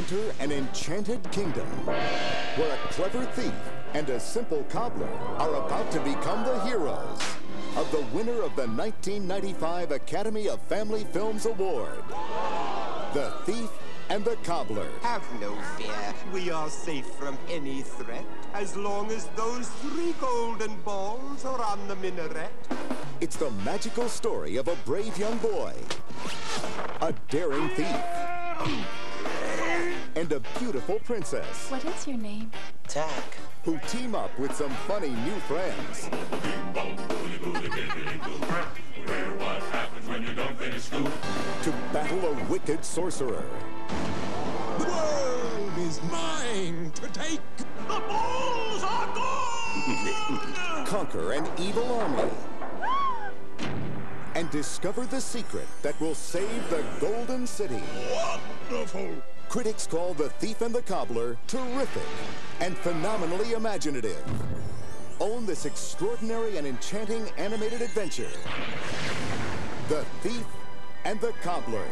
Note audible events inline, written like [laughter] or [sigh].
Enter an enchanted kingdom where a clever thief and a simple cobbler are about to become the heroes of the winner of the 1995 Academy of Family Films Award, The Thief and the Cobbler. Have no fear. We are safe from any threat as long as those three golden balls are on the minaret. It's the magical story of a brave young boy, a daring thief, and a beautiful princess What is your name? Tack. who team up with some funny new friends to battle a wicked sorcerer. The world is mine to take. The balls are gone! [laughs] conquer an evil army, and discover the secret that will save the Golden City. Wonderful! Critics call The Thief and the Cobbler terrific and phenomenally imaginative. Own this extraordinary and enchanting animated adventure. The Thief and the Cobbler.